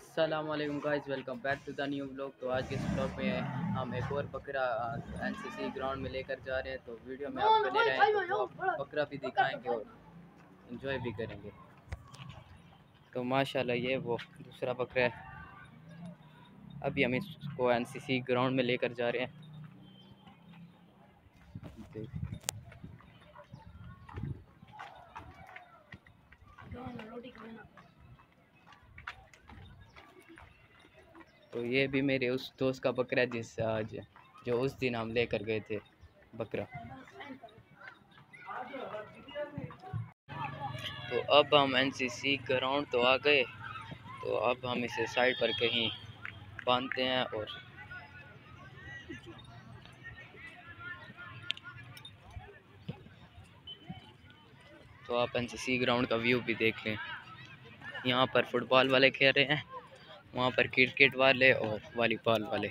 Aslam guys welcome back to the new blog तो आज के इस ब्लॉग में हम एक और बकरा एनसीसी ग्राउंड में लेकर जा रहे हैं। तो वीडियो में आप बने रहें तो बकरा भी दिखाएँगे और इन्जॉय भी करेंगे। तो माशाल्लाह ये वो दूसरा बकरा है। अभी हम इसको एनसीसी ग्राउंड में लेकर जा रहे हैं। तो ये भी मेरे उस दोस्त का बकरा जिस आज जो उस दिन हम लेकर गए थे, बकरा। तो अब हम एनसीसी ग्राउंड तो आ गए तो अब हम इसे साइड पर कहीं बांधते हैं और तो आप एनसीसी ग्राउंड का व्यू भी देख लें। यहाँ पर फुटबॉल वाले खेल रहे हैं। वहाँ पर क्रिकेट वाले और वॉलीबॉल वाले।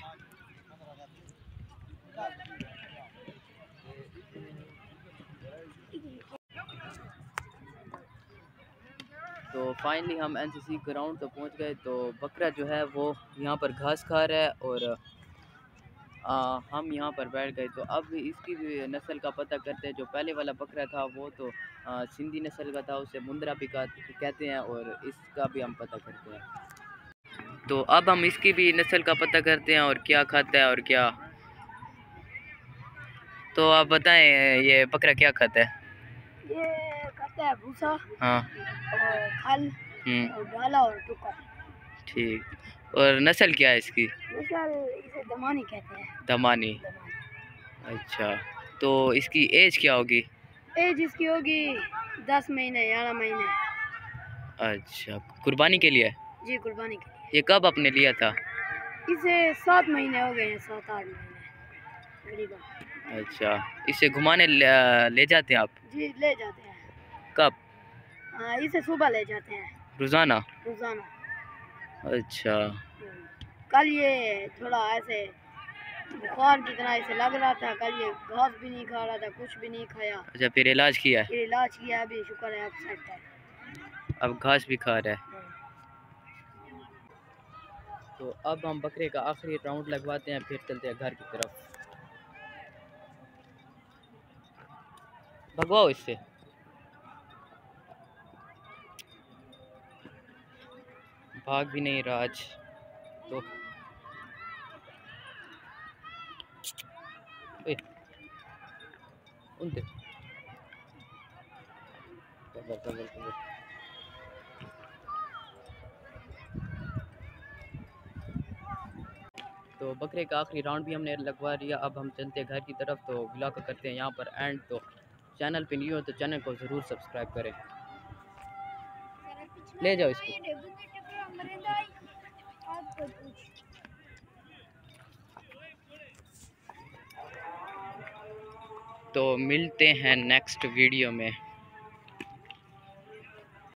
तो फाइनली हम एनसीसी ग्राउंड तो पहुँच गए तो बकरा जो है वो यहाँ पर घास खा रहा है और आ, हम यहाँ पर बैठ गए। तो अब इसकी भी नस्ल का पता करते हैं जो पहले वाला बकरा था वो तो आ, सिंधी नस्ल का था उसे मुंद्रा भी कहते हैं और इसका भी हम पता करते हैं। तो अब हम इसकी भी नस्ल का पता करते हैं और क्या खाता है और क्या। तो आप बताएँ ये बकरा क्या खाता है? ये खाता है भूसा हाँ। और खल हम्म। और डाला और ठीक। और नस्ल क्या है इसकी? मिसाल इसे दमानी कहते हैं। दमानी। दमानी। अच्छा। तो इसकी एज क्या होगी? एज इसकी होगी दस महीने ग्यारह महीने। अच्छा। कुर्बानी के लिए? जी कुर्बानी के लिए। ये कब आपने लिया था? इसे सात महीने हो गए हैं सात आठ महीने। अच्छा इसे घुमाने ले, ले जाते हैं आप? जी ले जाते हैं। कब? हाँ इसे सुबह ले जाते हैं। रोज़ाना? रोज़ाना। अच्छा। कल ये थोड़ा ऐसे बुखार की तरह इसे लग रहा था कल ये घास भी नहीं खा रहा था कुछ भी नहीं खाया। अच्छा फिर इलाज किया? है फिर इलाज किया अभी शुक्र है अब सेट है। अब घास भी खा रहा है। तो अब हम बकरे का आखिरी राउंड लगवाते हैं, फिर चलते हैं घर की तरफ़। भगवाओ इससे भाग भी नहीं रहा आज तो। उनते तो बकरे का आखिरी राउंड भी हमने लगवा लिया। अब हम चलते घर की तरफ़ तो ब्लॉग करते हैं यहाँ पर। एंड तो चैनल पे नहीं हो तो चैनल को ज़रूर सब्सक्राइब करें। ले जाओ इसको। तो मिलते हैं नेक्स्ट वीडियो में।